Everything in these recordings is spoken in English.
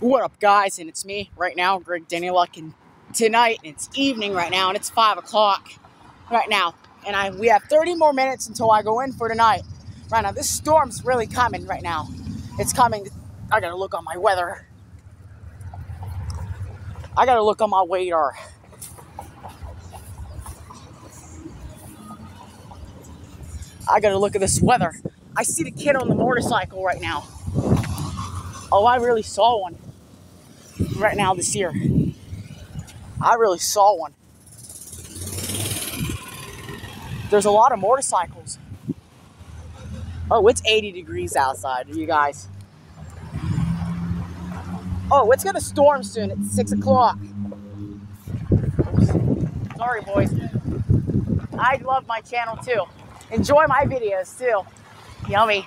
What up, guys? And it's me right now, Greg Danyluk, and tonight it's evening right now, and it's five o'clock right now, and I we have 30 more minutes until I go in for tonight. Right now, this storm's really coming right now. It's coming. I gotta look on my weather. I gotta look on my radar. I gotta look at this weather. I see the kid on the motorcycle right now. Oh, I really saw one right now this year. I really saw one. There's a lot of motorcycles. Oh, it's 80 degrees outside, you guys. Oh, it's gonna storm soon at 6 o'clock. Sorry, boys. I love my channel too. Enjoy my videos too. Yummy.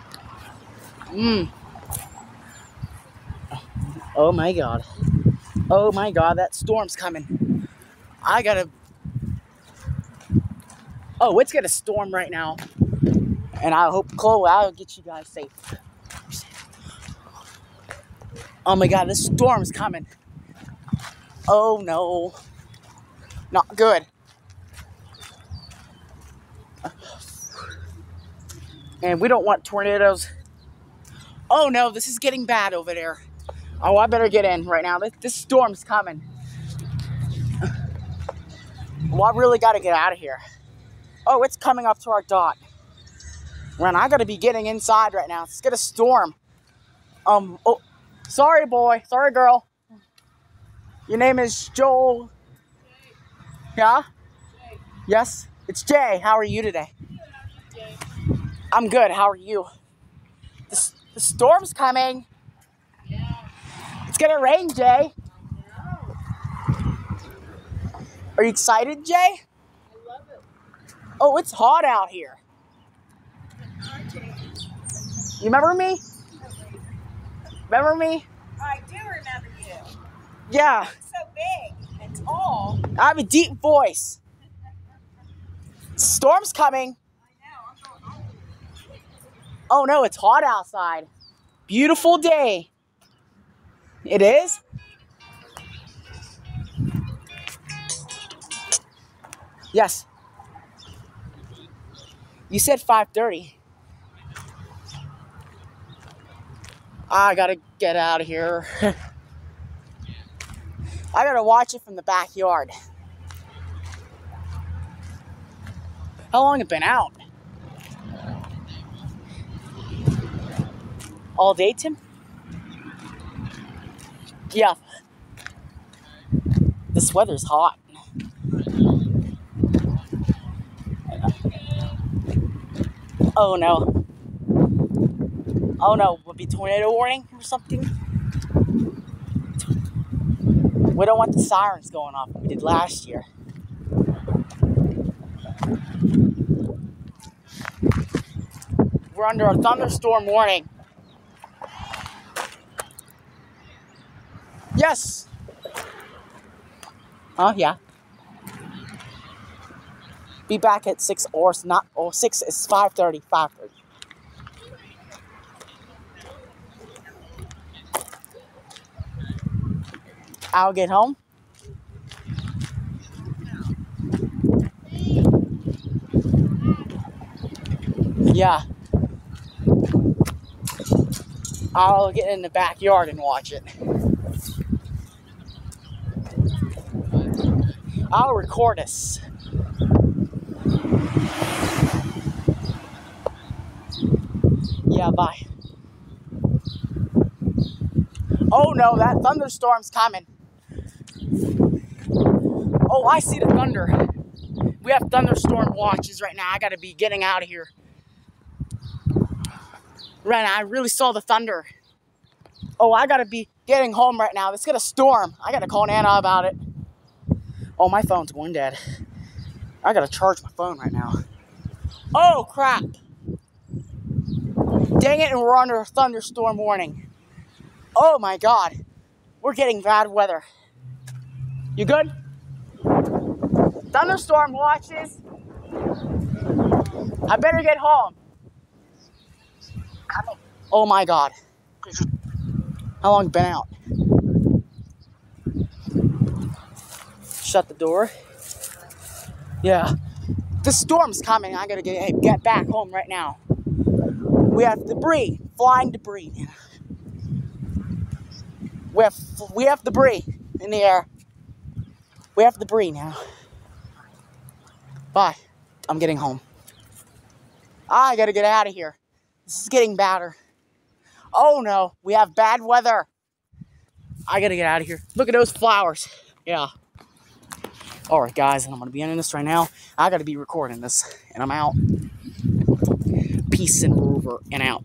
Mmm. Oh my god. Oh my god, that storm's coming. I gotta. Oh, it's gonna storm right now. And I hope, Chloe, I'll get you guys safe. Oh my god, this storm's coming. Oh no. Not good. And we don't want tornadoes. Oh no, this is getting bad over there. Oh, I better get in right now. This, this storm's coming. Well, I really got to get out of here. Oh, it's coming up to our dot. Run, I got to be getting inside right now. It's going to storm. Um, oh, sorry, boy. Sorry, girl. Your name is Joel. Yeah? Yes? It's Jay. How are you today? I'm good. How are you? The, the storm's coming. It's gonna rain, Jay. Are you excited, Jay? I love it. Oh, it's hot out here. You remember me? Remember me? I do remember you. Yeah, So big and tall. I have a deep voice. Storm's coming. I know. I'm going home. Oh no, it's hot outside. Beautiful day. It is? Yes. You said 5:30. I got to get out of here. I got to watch it from the backyard. How long it been out? All day, Tim? Yeah. This weather's hot. Oh no. Oh no, would be tornado warning or something? We don't want the sirens going off. We did last year. We're under a thunderstorm warning. Yes. Oh yeah. Be back at six or not or six is five thirty. Five thirty. I'll get home. Yeah. I'll get in the backyard and watch it. I'll record us. Yeah, bye. Oh no, that thunderstorm's coming. Oh, I see the thunder. We have thunderstorm watches right now. I gotta be getting out of here. Right now, I really saw the thunder. Oh, I gotta be getting home right now. It's gonna storm. I gotta call Nana about it. Oh, my phone's going dead. I gotta charge my phone right now. Oh, crap. Dang it, and we're under a thunderstorm warning. Oh my god. We're getting bad weather. You good? Thunderstorm watches. I better get home. Oh my god. How long been out? Shut the door. Yeah. The storm's coming. I gotta get, get back home right now. We have debris, flying debris. We have, we have debris in the air. We have debris now. Bye. I'm getting home. I gotta get out of here. This is getting badder. Oh no, we have bad weather. I gotta get out of here. Look at those flowers. Yeah. All right, guys, and I'm gonna be ending this right now. I gotta be recording this, and I'm out. Peace and over and out.